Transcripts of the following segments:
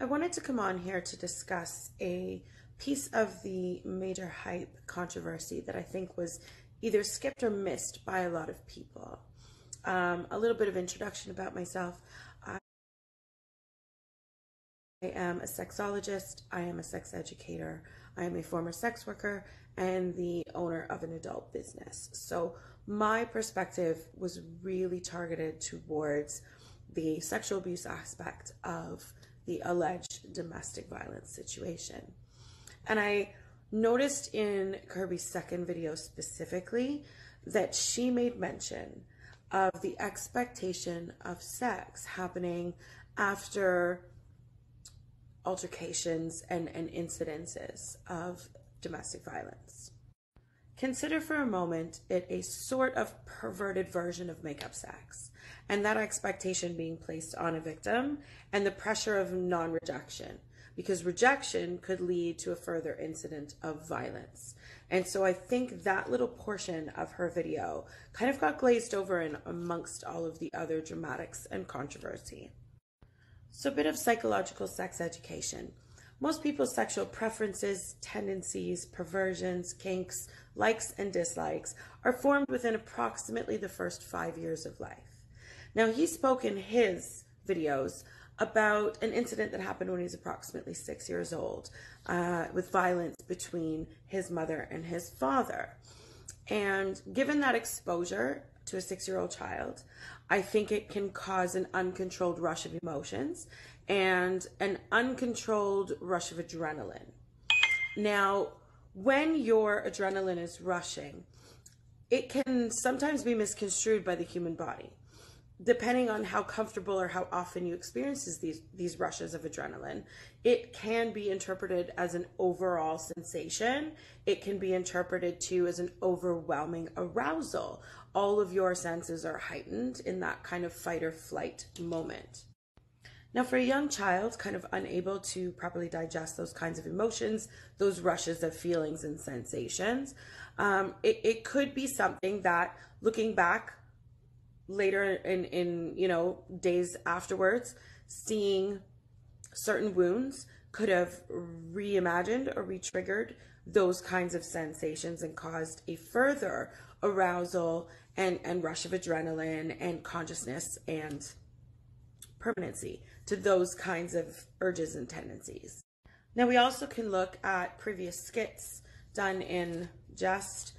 I wanted to come on here to discuss a piece of the Majah Hype controversy that I think was either skipped or missed by a lot of people. Um, a little bit of introduction about myself. I am a sexologist, I am a sex educator, I am a former sex worker, and the owner of an adult business. So, my perspective was really targeted towards the sexual abuse aspect of the alleged domestic violence situation. And I noticed in Kirby's second video specifically that she made mention of the expectation of sex happening after altercations and, and incidences of domestic violence. Consider for a moment it a sort of perverted version of makeup sex, and that expectation being placed on a victim and the pressure of non rejection, because rejection could lead to a further incident of violence. And so I think that little portion of her video kind of got glazed over in amongst all of the other dramatics and controversy. So, a bit of psychological sex education. Most people's sexual preferences, tendencies, perversions, kinks, likes, and dislikes are formed within approximately the first five years of life. Now, he spoke in his videos about an incident that happened when he was approximately six years old uh, with violence between his mother and his father. And given that exposure to a six year old child, I think it can cause an uncontrolled rush of emotions and an uncontrolled rush of adrenaline. Now, when your adrenaline is rushing, it can sometimes be misconstrued by the human body. Depending on how comfortable or how often you experience these, these rushes of adrenaline, it can be interpreted as an overall sensation. It can be interpreted too as an overwhelming arousal. All of your senses are heightened in that kind of fight or flight moment. Now, for a young child, kind of unable to properly digest those kinds of emotions, those rushes of feelings and sensations, um, it, it could be something that looking back later in, in, you know, days afterwards, seeing certain wounds could have reimagined or retriggered those kinds of sensations and caused a further arousal and, and rush of adrenaline and consciousness and permanency to those kinds of urges and tendencies. Now, we also can look at previous skits done in jest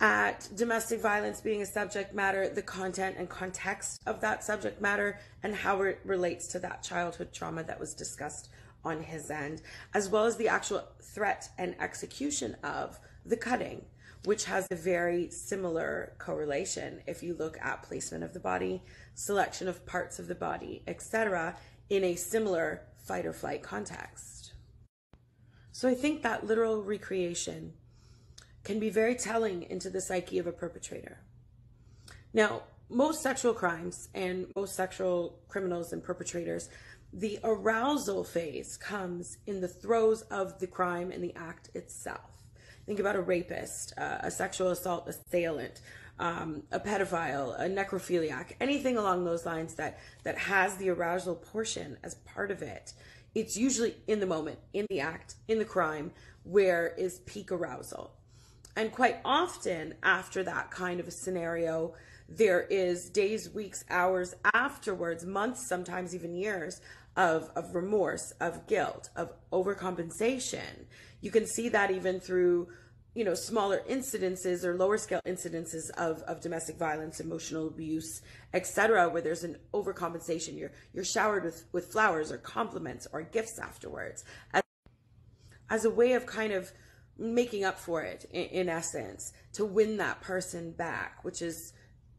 at domestic violence being a subject matter, the content and context of that subject matter, and how it relates to that childhood trauma that was discussed on his end, as well as the actual threat and execution of the cutting, which has a very similar correlation if you look at placement of the body, selection of parts of the body, etc., in a similar fight or flight context. So I think that literal recreation can be very telling into the psyche of a perpetrator. Now, most sexual crimes and most sexual criminals and perpetrators, the arousal phase comes in the throes of the crime and the act itself. Think about a rapist, uh, a sexual assault assailant, um, a pedophile, a necrophiliac, anything along those lines that that has the arousal portion as part of it. It's usually in the moment, in the act, in the crime, where is peak arousal. And quite often after that kind of a scenario, there is days, weeks, hours afterwards, months, sometimes even years of, of remorse, of guilt, of overcompensation. You can see that even through you know smaller incidences or lower scale incidences of, of domestic violence emotional abuse etc where there's an overcompensation you're you're showered with with flowers or compliments or gifts afterwards as, as a way of kind of making up for it in, in essence to win that person back which is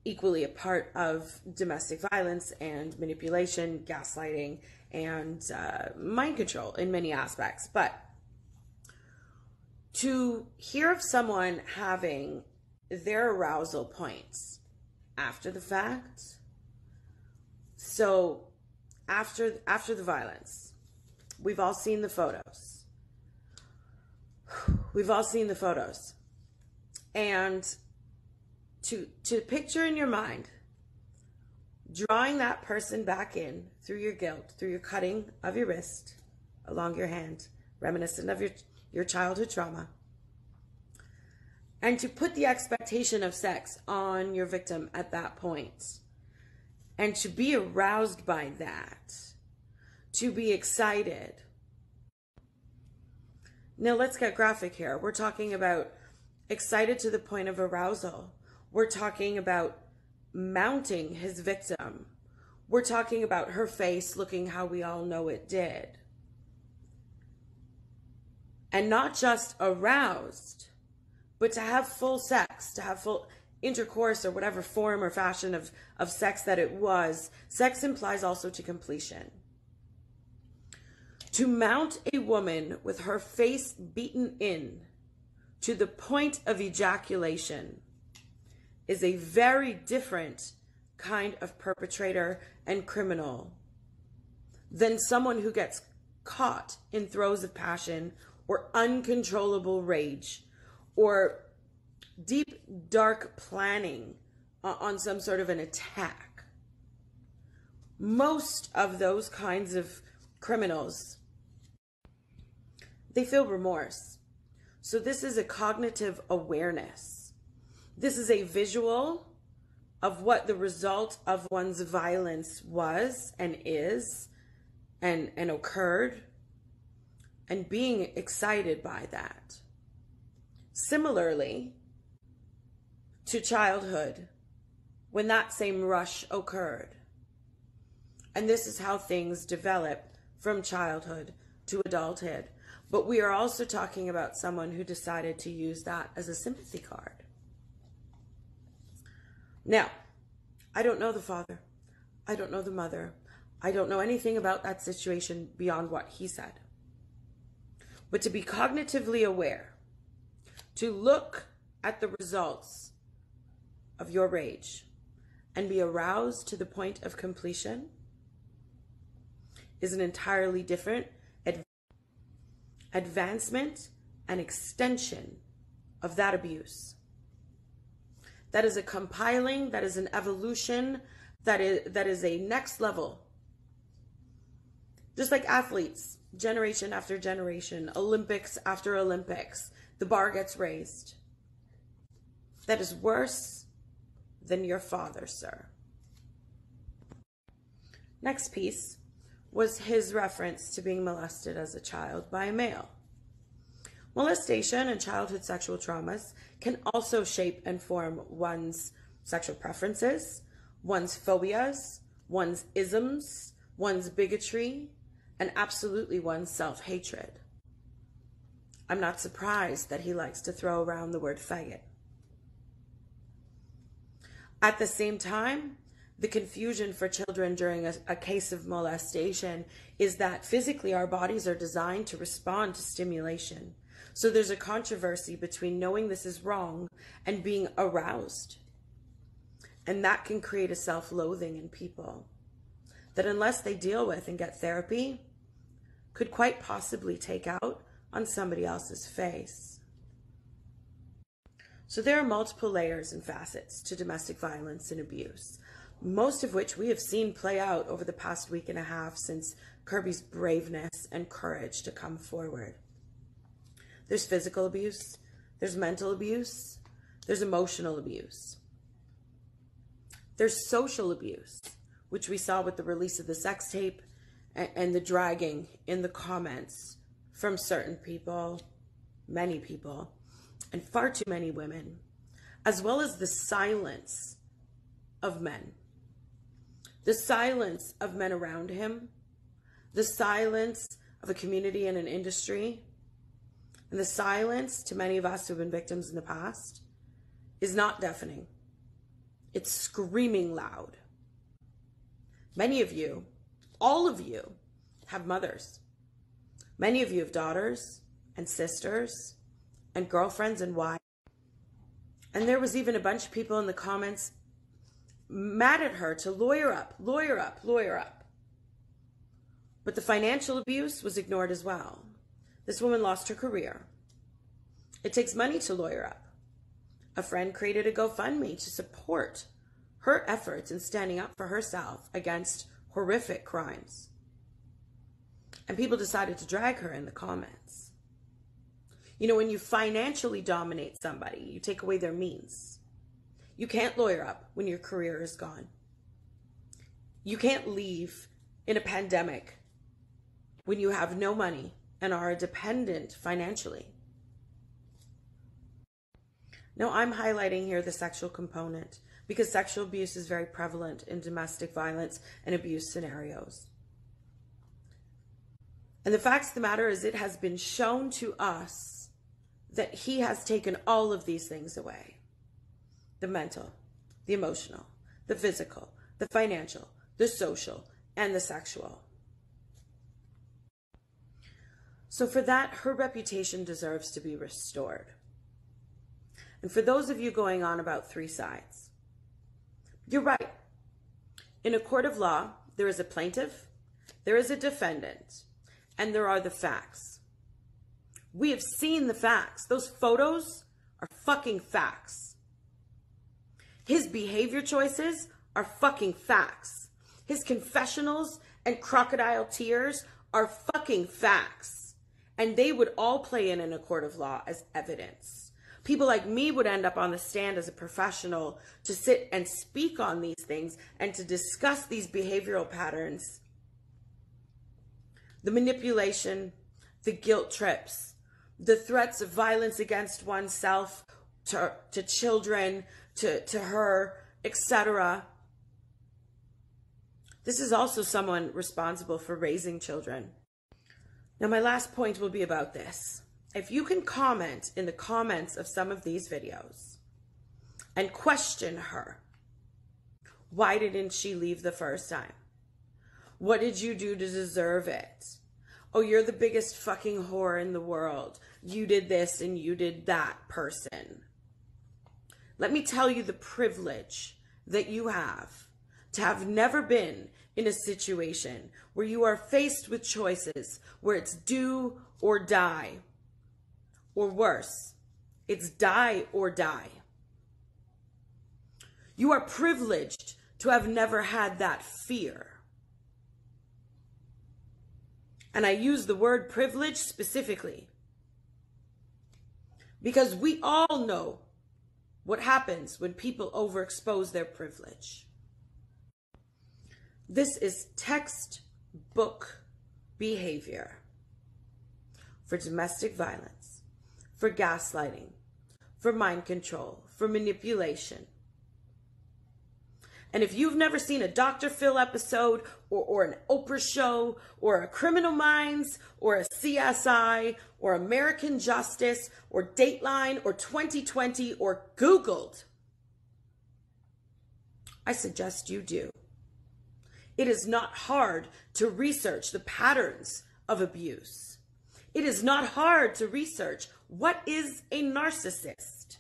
equally a part of domestic violence and manipulation gaslighting and uh, mind control in many aspects. But to hear of someone having their arousal points after the fact so after after the violence we've all seen the photos. We've all seen the photos. And to to picture in your mind drawing that person back in through your guilt, through your cutting of your wrist along your hand, reminiscent of your, your childhood trauma. And to put the expectation of sex on your victim at that point, and to be aroused by that, to be excited. Now let's get graphic here. We're talking about excited to the point of arousal. We're talking about mounting his victim. We're talking about her face looking how we all know it did. And not just aroused, but to have full sex, to have full intercourse or whatever form or fashion of, of sex that it was. Sex implies also to completion. To mount a woman with her face beaten in to the point of ejaculation is a very different kind of perpetrator and criminal than someone who gets caught in throes of passion or uncontrollable rage or deep, dark planning on some sort of an attack. Most of those kinds of criminals, they feel remorse. So this is a cognitive awareness this is a visual of what the result of one's violence was and is and, and occurred, and being excited by that. Similarly to childhood, when that same rush occurred. And this is how things develop from childhood to adulthood. But we are also talking about someone who decided to use that as a sympathy card. Now, I don't know the father. I don't know the mother. I don't know anything about that situation beyond what he said. But to be cognitively aware, to look at the results of your rage and be aroused to the point of completion is an entirely different adv- advancement and extension of that abuse. That is a compiling, that is an evolution, that is that is a next level. Just like athletes, generation after generation, Olympics after Olympics, the bar gets raised. That is worse than your father, sir. Next piece was his reference to being molested as a child by a male. Molestation and childhood sexual traumas can also shape and form one's sexual preferences, one's phobias, one's isms, one's bigotry, and absolutely one's self hatred. I'm not surprised that he likes to throw around the word faggot. At the same time, the confusion for children during a, a, case of molestation is that physically our bodies are designed to respond to stimulation. So there's a controversy between knowing this is wrong and being aroused. And that can create a self loathing in people that, unless they deal with and get therapy, could quite possibly take out on somebody else's face. So there are multiple layers and facets to domestic violence and abuse, most of which we have seen play out over the past week and a half since Kirby's braveness and courage to come forward. There's physical abuse, there's mental abuse, there's emotional abuse. There's social abuse, which we saw with the release of the sex tape and, the dragging in the comments from certain people, many people, and far too many women, as well as the silence of men. The silence of men around him, the silence of a community and an industry, and the silence to many of us who have been victims in the past is not deafening. It's screaming loud. Many of you, all of you, have mothers. Many of you have daughters and sisters and girlfriends and wives. And there was even a bunch of people in the comments mad at her to lawyer up, lawyer up, lawyer up. But the financial abuse was ignored as well. This woman lost her career. It takes money to lawyer up. A friend created a GoFundMe to support her efforts in standing up for herself against horrific crimes. And people decided to drag her in the comments. You know, when you financially dominate somebody, you take away their means. You can't lawyer up when your career is gone. You can't leave in a pandemic when you have no money and are dependent financially. Now, I'm highlighting here the sexual component because sexual abuse is very prevalent in domestic violence and abuse scenarios. And the facts of the matter is, it has been shown to us that he has taken all of these things away the mental, the emotional, the physical, the financial, the social, and the sexual. So, for that, her reputation deserves to be restored. And for those of you going on about three sides, you're right. In a court of law, there is a plaintiff, there is a defendant, and there are the facts. We have seen the facts. Those photos are fucking facts. His behavior choices are fucking facts. His confessionals and crocodile tears are fucking facts. And they would all play in in a court of law as evidence people like me would end up on the stand as a professional to sit and speak on these things and to discuss these behavioral patterns. The manipulation, the guilt trips, the threats of violence against oneself to, to children, to, to her, etc. This is also someone responsible for raising children. Now, my last point will be about this if you can comment in the comments of some of these videos and question her, why didn't she leave the first time? What did you do to deserve it? Oh, you're the biggest fucking whore in the world. You did this and you did that person. Let me tell you the privilege that you have to have never been in a situation where you are faced with choices where it's do or die or worse, it's die or die. You are privileged to have never had that fear. And I use the word privilege specifically because we all know what happens when people overexpose their privilege. This is textbook behavior for domestic violence for gaslighting, for mind control, for manipulation. And if you've never seen a Dr. Phil episode or, or an Oprah show or a Criminal Minds or a CSI or American Justice or Dateline or 2020 or Googled, I suggest you do. It is not hard to research the patterns of abuse. It is not hard to research what is a narcissist.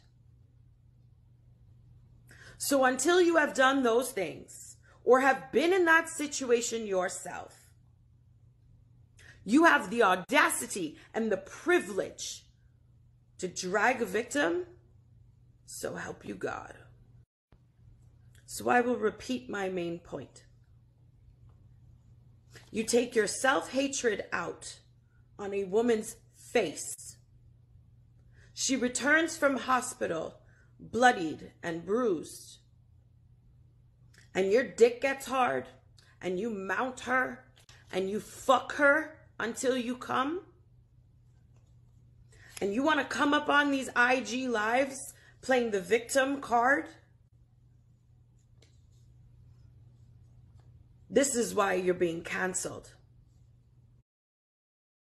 So until you have done those things or have been in that situation yourself, you have the audacity and the privilege to drag a victim. So help you God. So I will repeat my main point. You take your self hatred out on a woman's face. She returns from hospital bloodied and bruised. And your dick gets hard and you mount her and you fuck her until you come. And you want to come up on these IG lives playing the victim card. This is why you're being canceled.